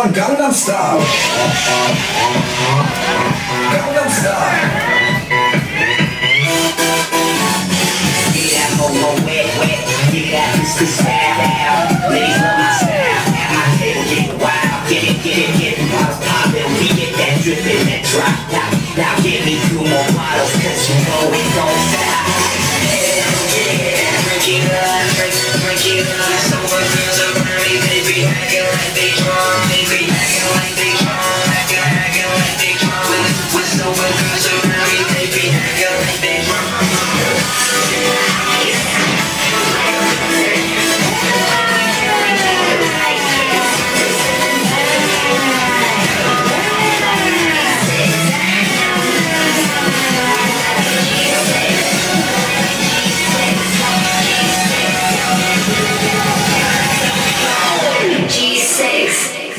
Style. Gangnam Style. Give me that mo-mo wet, wet. Give me that this style. Ladies love my style. At my table, get wild. Get it, get it, get it. Bottles poppin'. We get that drippin', that drop. Now, now give me two more bottles, cause you know it don't stop. Yeah. Drink it up, drink, it up. So what girls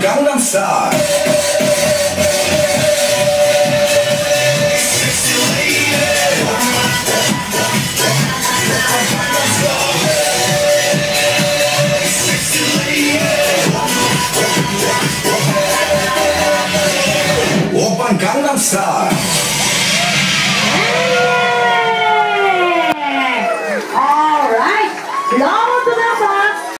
Gangnam Style. up star.